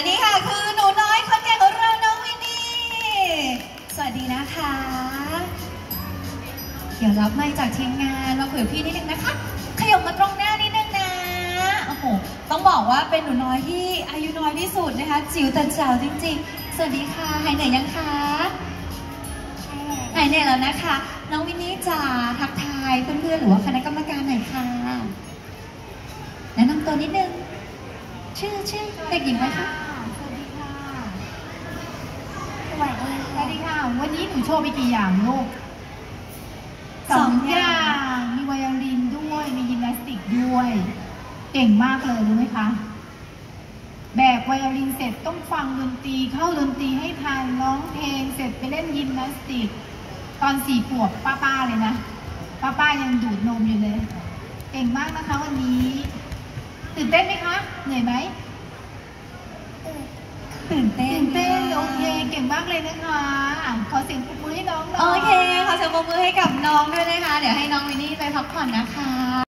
แลนี่ค่ะคือหนูน้อยคนเก่งของเราน้องวินนี่ สวัสดีนะคะ เดี๋ยวรับไมค์จากทีมงานเราคุยกับพี่นิดนึงนะคะ ขยับมาตรงหน้านิดนึงนะ โอ้โห ต้องบอกว่าเป็นหนูน้อยที่อายุน้อยที่สุดนะคะ จิ๋วแต่แจ้าจริงๆ สวัสดีค่ะ หายเหนื่อยยังคะหายเหนื่อยแล้วนะคะ น้องวินนี่จะทักทายเพื่อนๆหรือว่าคณะกรรมการหน่อยค่ะ แนะนำตัวนิดนึง ชื่อชื่อเด็กหญิงไหมคะ หนูโชว์ไปกี่อย่างลูกสองอย่าง มีไวโอลินด้วย มียิมนาสติกด้วย เก่งมากเลยรู้ไหมคะ แบกไวโอลินเสร็จต้องฟังดนตรีเข้าดนตรีให้ทันร้องเพลงเสร็จไปเล่นยิมนาสติก ตอนสี่ขวบป้าๆเลยนะ ป้าๆยังดูดนมอยู่เลย เก่งมากนะคะวันนี้ตื่นเต้นไหมคะ เหนื่อยไหมตื่นเต้นตื่น เก่งมากเลยนะคะ ขอเสียงปรบมือให้น้องหน่อยโอเคขอเสียงปรบมือให้กับน้องด้วยนะคะ เดี๋ยวให้น้องวินนี่ไปพักผ่อนนะคะ